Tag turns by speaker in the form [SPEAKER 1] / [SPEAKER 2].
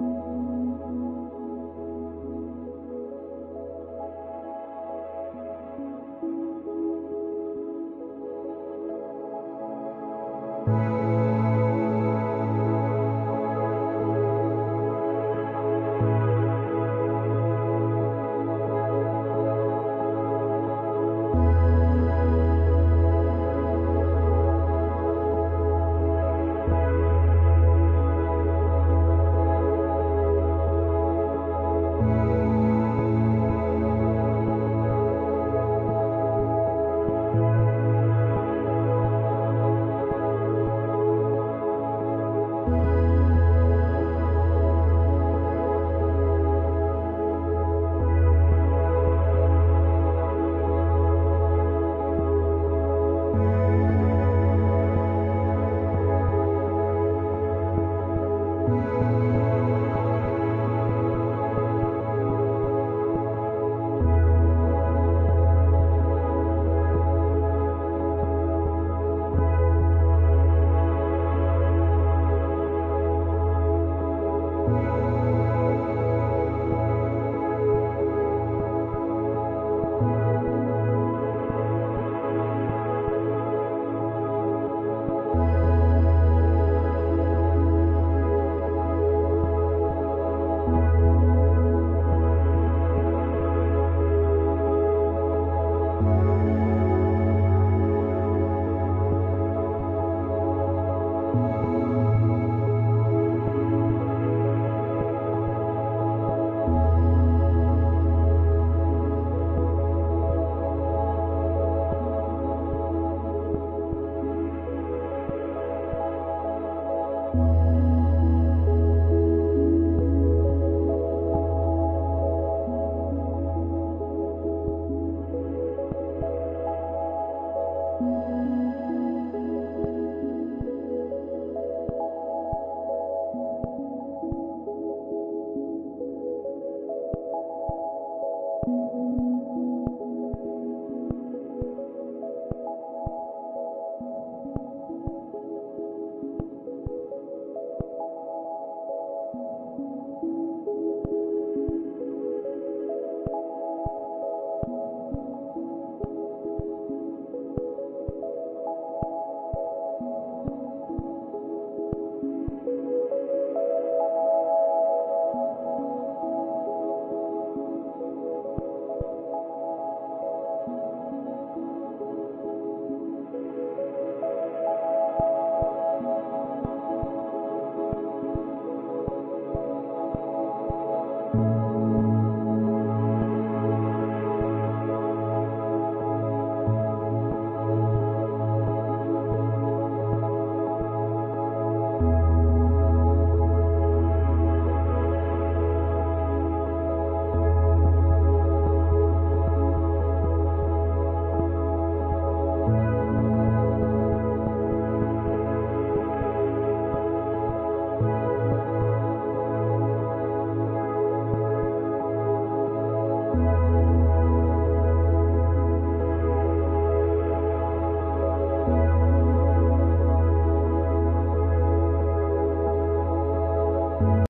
[SPEAKER 1] うん。